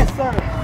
Yes, sir.